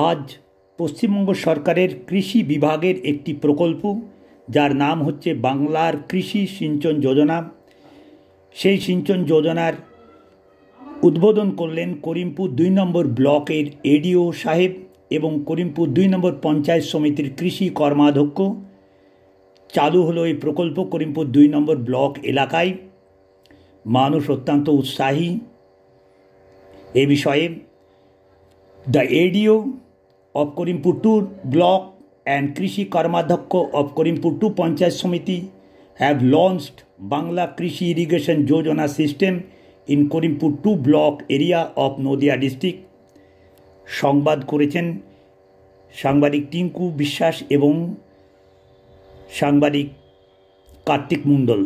আজ পশ্চিমবঙ্গ সরকারের কৃষি বিভাগের একটি প্রকল্প, যার নাম হচ্ছে বাংলার কৃষি সিঞ্চন যোজনা। সেই সিঞ্চন যোজনার উদ্বোধন করলেন করিমপুর দুই নম্বর ব্লকের এডিও সাহেব এবং করিমপুর দুই নম্বর পঞ্চায়েত সমিতির কৃষি কর্মাধ্যক্ষ। চালু হলো এই প্রকল্প করিমপুর দুই নম্বর ব্লক এলাকায়। মানুষ অত্যন্ত উৎসাহী। এ বিষয়ে the ADO of Karimpur two block and কৃষি কর্মাধ্যক্ষ অফ করিমপুর টু পঞ্চায়েত সমিতি have launched Bangla Krishi irrigation Yojana system in Karimpur two block area of Nadia district সংবাদ করেছেন সাংবাদিক টিঙ্কু বিশ্বাস এবং সাংবাদিক কার্তিক মণ্ডল